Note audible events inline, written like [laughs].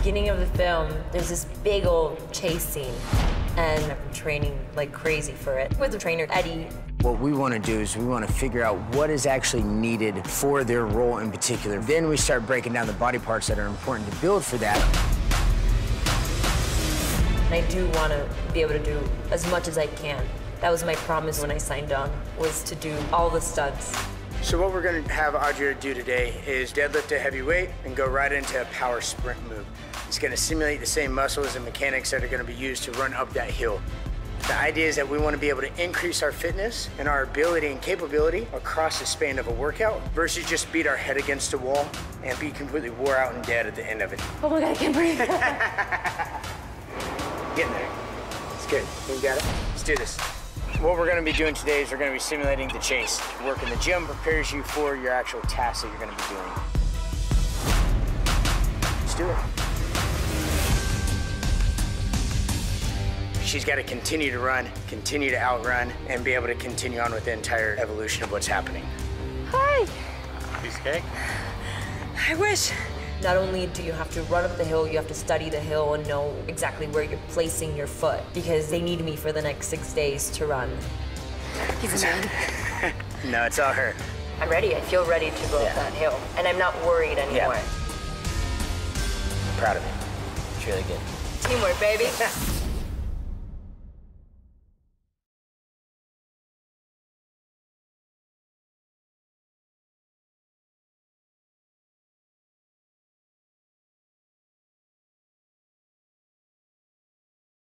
beginning of the film, there's this big old chase scene, and I've been training like crazy for it with the trainer Eddie. What we want to do is we want to figure out what is actually needed for their role in particular. Then we start breaking down the body parts that are important to build for that. And I do want to be able to do as much as I can. That was my promise when I signed on, was to do all the stunts. So what we're gonna have Adria do today is deadlift a heavy weight and go right into a power sprint move. It's gonna simulate the same muscles and mechanics that are gonna be used to run up that hill. The idea is that we want to be able to increase our fitness and our ability and capability across the span of a workout versus just beat our head against a wall and be completely wore out and dead at the end of it. Oh my God, I can't breathe. [laughs] Getting there. It's good. You got it? Let's do this. What we're gonna be doing today is we're gonna be simulating the chase. Work in the gym prepares you for your actual task that you're gonna be doing. Let's do it. She's got to continue to run, continue to outrun, and be able to continue on with the entire evolution of what's happening. Hi. Piece of cake? I wish. Not only do you have to run up the hill, you have to study the hill and know exactly where you're placing your foot because they need me for the next six days to run. He's a man. [laughs] No, it's all her. I'm ready. I feel ready to go Yeah. up that hill. And I'm not worried anymore. Proud of it. It's really good. Teamwork, baby. [laughs]